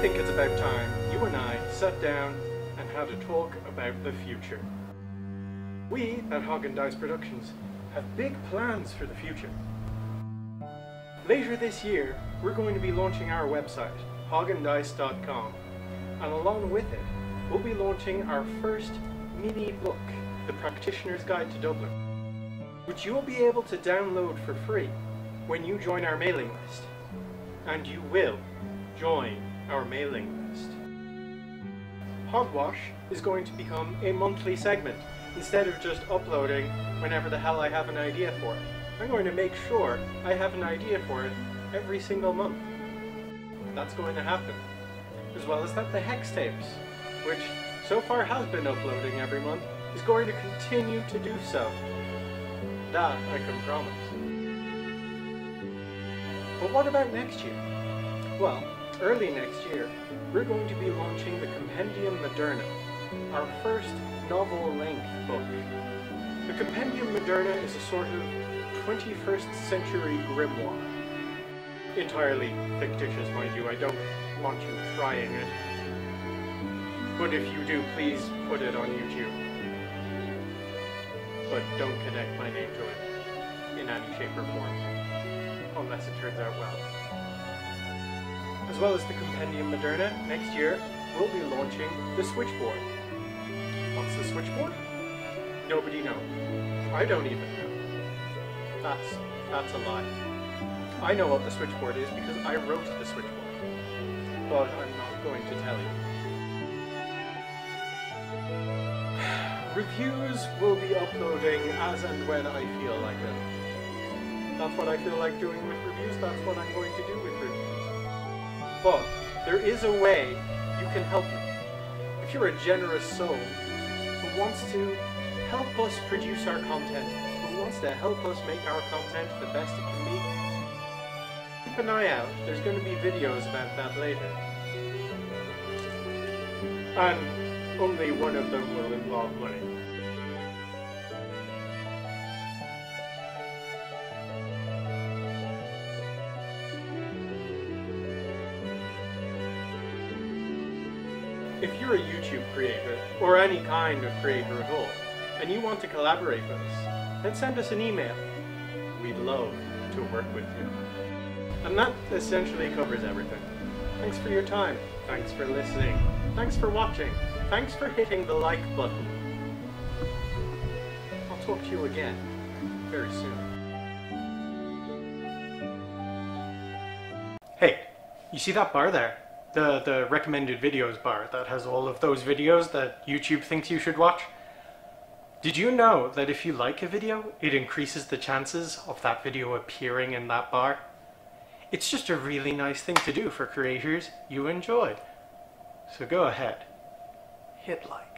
think it's about time you and I sat down and had a talk about the future. We at Hog and Dice Productions have big plans for the future. Later this year, we're going to be launching our website, hoganddice.com, and along with it, we'll be launching our first mini book, The Practitioner's Guide to Dublin, which you'll be able to download for free when you join our mailing list. And you will join our mailing list. Hogwash is going to become a monthly segment instead of just uploading whenever the hell I have an idea for it. I'm going to make sure I have an idea for it every single month. That's going to happen. As well as that, the Hex Tapes, which so far has been uploading every month, is going to continue to do so. That I can promise. But what about next year? Well, early next year, we're going to be launching the Compendium Moderna, our first novel-length book. The Compendium Moderna is a sort of 21st century grimoire. Entirely fictitious, mind you, I don't want you trying it. But if you do, please put it on YouTube. But don't connect my name to it in any shape or form, unless it turns out well. As well as the Compendium Moderna, next year we'll be launching the Switchboard. What's the Switchboard? Nobody knows. I don't even know. That's, that's a lie. I know what the Switchboard is because I wrote the Switchboard. But I'm not going to tell you. Reviews will be uploading as and when I feel like it. That's what I feel like doing with reviews, that's what I'm going to do with. But there is a way you can help me. If you're a generous soul who wants to help us produce our content, who wants to help us make our content the best it can be, keep an eye out. There's going to be videos about that later. And only one of them will involve money. If you're a YouTube creator, or any kind of creator at all, and you want to collaborate with us, then send us an email. We'd love to work with you. And that essentially covers everything. Thanks for your time. Thanks for listening. Thanks for watching. Thanks for hitting the like button. I'll talk to you again very soon. Hey, you see that bar there? The, the recommended videos bar that has all of those videos that YouTube thinks you should watch? Did you know that if you like a video, it increases the chances of that video appearing in that bar? It's just a really nice thing to do for creators you enjoy. So go ahead, hit like.